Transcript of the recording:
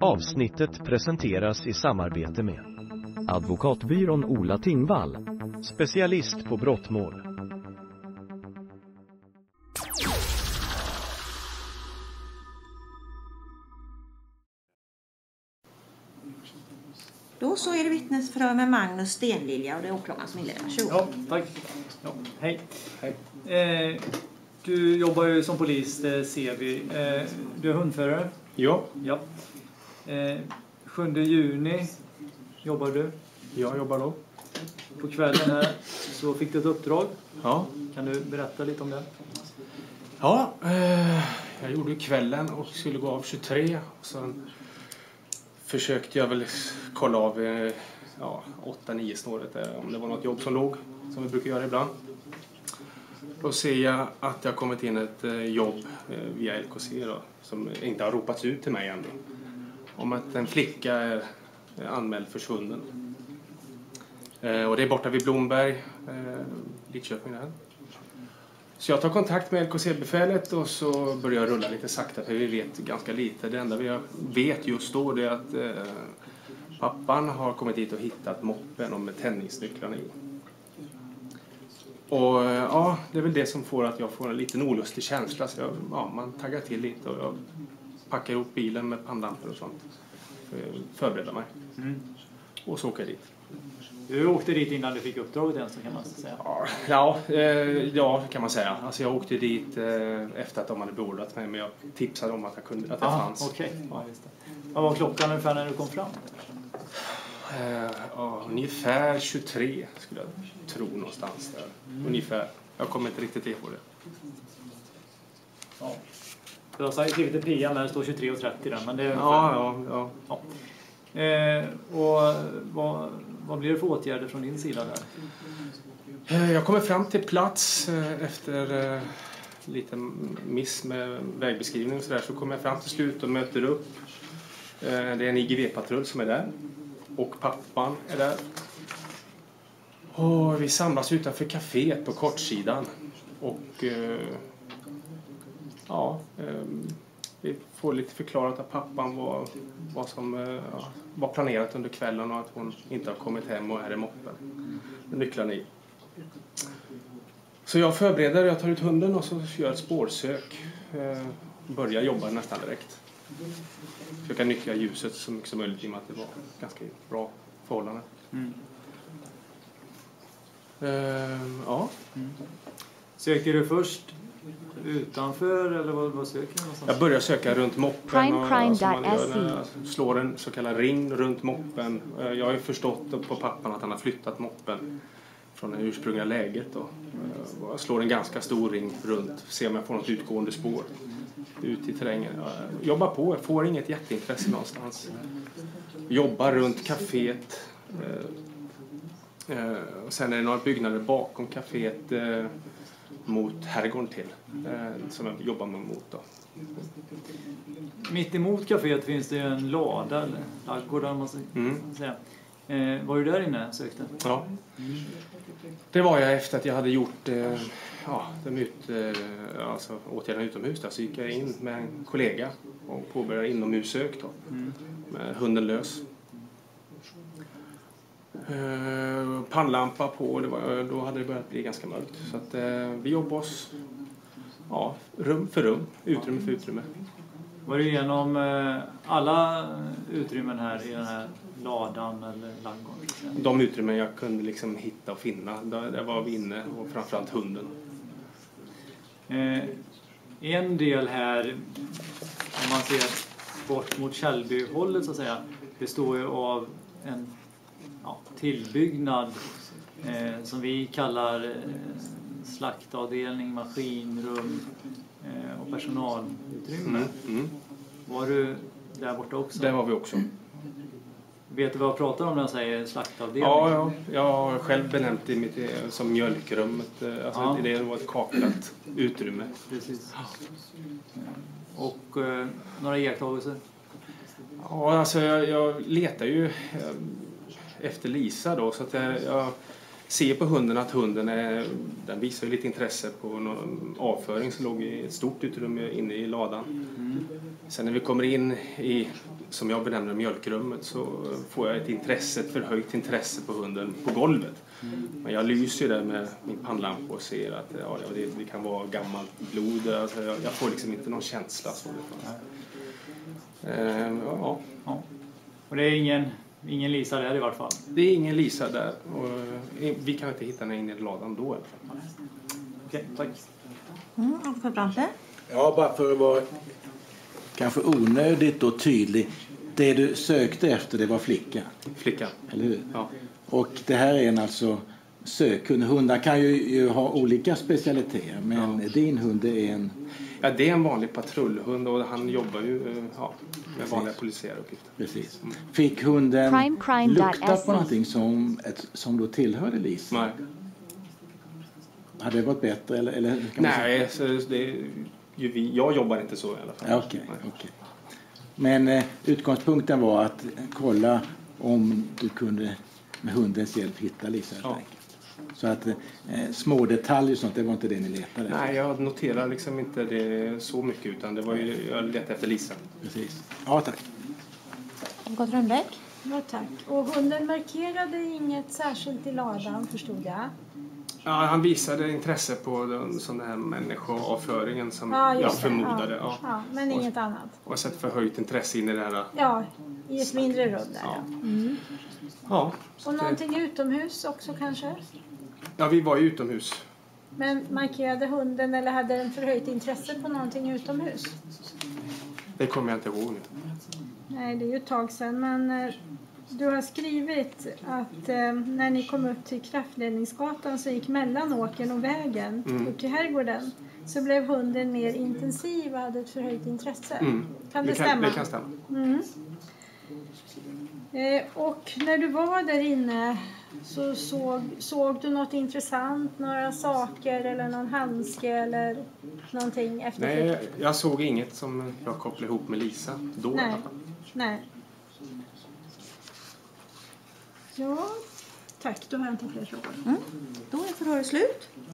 Avsnittet presenteras i samarbete med Advokatbyrån Ola Tingvall. Specialist på brottmål. Då så är det vittnesförhör med Magnus Stenlilja och det är åklagaren som inleder. Varsågod. Ja, tack. Ja, hej. hej. Eh, du jobbar ju som polis, det ser vi. Eh, du är hundförare? Ja, Ja. Eh, 7 juni jobbar du. jag jobbar då. På kvällen här så fick du ett uppdrag. Ja, Kan du berätta lite om det? ja eh, jag gjorde kvällen och skulle gå av 23. Och sen försökte jag väl kolla av eh, ja, 8-9 snåret om det var något jobb som låg, som vi brukar göra ibland. Då ser jag att det har kommit in ett eh, jobb eh, via LKC då, som inte har ropats ut till mig ännu. Om att en flicka är eh, anmäld försvunnen. Och det är borta vid Blomberg, Lidköping där. Så jag tar kontakt med LKC-befälet och så börjar jag rulla lite sakta för vi vet ganska lite. Det enda vi vet just då är att pappan har kommit dit och hittat moppen och med tändningsnycklarna i. Och eh, ja, det är väl det som får att jag får en liten olustig känsla. Så jag, ja, man taggar till lite och jag packar ihop bilen med pannlampor och sånt. För förbereda mig. Mm. Och så åker jag dit. Du åkte dit innan du fick uppdraget ens, så kan man säga. Ja, ja, eh, ja kan man säga. Alltså jag åkte dit eh, efter att de hade beordrat mig men jag tipsade om att jag, kunde, att jag Ah, fanns. Okej, ja. Vad var klockan ungefär när du kom fram? Eh, ja, ungefär 23 skulle jag tro någonstans där. Ungefär. Jag kommer inte riktigt ihåg det. Ja. Du har skrivit ett PM där det står 23.30 där, men det är Ja, ja, ja. Eh, och vad, vad blir det för åtgärder från din sida där? Eh, Jag kommer fram till plats eh, efter eh, lite miss med vägbeskrivning och sådär. Så kommer jag fram till slut och möter upp. Det är en IGV-patrull som är där. Och pappan är där. Och vi samlas utanför kaféet på kortsidan. Och eh, ja, eh, vi får lite förklarat att pappan var vad som eh, var planerat under kvällen och att hon inte har kommit hem och är i moppen. Med nycklarna i. Så jag förbereder, jag tar ut hunden och så gör ett spårsök. Eh, börjar jobba nästan direkt. Försöka nyttja ljuset så mycket som möjligt i och med att det var ganska bra förhållanden. Mm. Eh, ja. Söker du först utanför eller vad, vad söker du någonstans? Jag börjar söka runt moppen och när jag slår en så kallad ring runt moppen. Eh, Jag har ju förstått på pappan att han har flyttat moppen från det ursprungliga läget. Då. Eh, Jag slår en ganska stor ring runt, ser om jag får något utgående spår ut i terrängen. Jobbar på, får inget jätteintresse någonstans. Jobbar runt kaféet. Eh, eh, och Sen är det några byggnader bakom kaféet eh, mot herrgården till som jag jobbar mot. Då. Mitt emot kaféet finns det en lada, eller ladugård om man ska Mm. säga. Eh, var du där inne och sökte? Ja. Det var jag efter att jag hade gjort eh, ja, de ut, eh, alltså, åtgärderna utomhus. Där. Så gick jag in med en kollega och påbörjade inomhussök då, Mm. med hunden lös. Eh, pannlampa på, det var, då hade det börjat bli ganska mörkt. Så att, eh, vi jobbade oss ja, rum för rum, utrymme för utrymme. Var du igenom eh, alla utrymmen här i den här ladan eller ladugården? De utrymmen jag kunde liksom hitta och finna, där, där var vi inne och framförallt hunden. Eh, en del här, om man ser bort mot Källbyhållet så att säga, består ju av en ja, tillbyggnad eh, som vi kallar eh, slaktavdelning, maskinrum eh, och personalutrymme. Mm. Mm. Var du där borta också? Där var vi också. Vet du vad jag pratar om när jag säger slaktavdelning? Ja, ja, jag har själv benämnt det mitt, eh, som mjölkrummet. eh, Alltså Ja. Det var ett kaklat utrymme. Precis. Och eh, några iakttagelser? Ja, alltså jag, jag letar ju eh, efter Lisa då så att jag, jag ser på hunden att hunden är, den visar lite intresse på någon avföring som låg i ett stort utrymme inne i ladan. Mm. Sen när vi kommer in i, som jag benämner mjölkrummet så får jag ett intresse, ett förhöjt intresse på hunden på golvet. Men jag lyser där med min pannlampa och ser att ja, det, det kan vara gammalt blod. Alltså jag, jag får liksom inte någon känsla. Så. Eh, ja. Ja. Och det är ingen, ingen Lisa där i vart fall. Det är ingen Lisa där och eh, vi kan inte hitta henne inne i ladan då i alla fall. Okej, tack. Mm, advokat Brante? Ja, bara för att vara kanske onödigt och tydlig. Det du sökte efter det var flicka, Flicka. eller hur? Ja. Och det här är en alltså sökhund. Hundar kan ju, ju ha olika specialiteter men din hund är en... ja, det är en vanlig patrullhund och han jobbar ju eh, ja, med vanliga polisiära uppgifter. Precis. Fick hunden Crimecrime.se. lukta på någonting som, ett, som då tillhörde Lisa? Nej, Hade det varit bättre? Eller, eller? Nej så det vi, jag jobbar inte så i alla fall. Ja, Nej. okej. Men eh, utgångspunkten var att kolla om du kunde med hundens hjälp hitta Lisa Ja. enkelt. Så att eh, små detaljer och sånt, det var inte det ni letade efter? Nej, jag noterar liksom inte det så mycket utan det var ju, jag letade efter Lisa. Precis. Ja, tack. Advokat Rönnbäck? Ja, tack. Och hunden markerade inget särskilt i ladan, förstod jag. Ja, han visade intresse på den, sån här människoavföringen som Ja, jag förmodade. Ja. Ja. Ja, men Och- inget annat. Och sett förhöjt intresse in i det här. Ja, i ett mindre rum där. Ja. Ja. Mm. Ja, Och det- någonting utomhus också kanske? ja, vi var ju utomhus. Men markerade hunden eller hade den förhöjt intresse på någonting utomhus? Det kommer jag inte ihåg nu. Nej, det är ju ett tag sedan. Men eh, du har skrivit att eh, när ni kom upp till kraftledningsgatan så gick mellan åkern och vägen Mm. upp till herrgården så blev hunden mer intensiv och hade ett förhöjt intresse. Mm. Kan det, kan, stämma? det kan stämma. Mm. Eh, och när du var där inne så såg, såg du något intressant, några saker eller någon handske eller någonting efter Nej, jag såg inget som jag kopplade ihop med Lisa då i Nej. alla fall. Nej. Ja, tack. Då har jag inte fler frågor. Då är förhöret slut.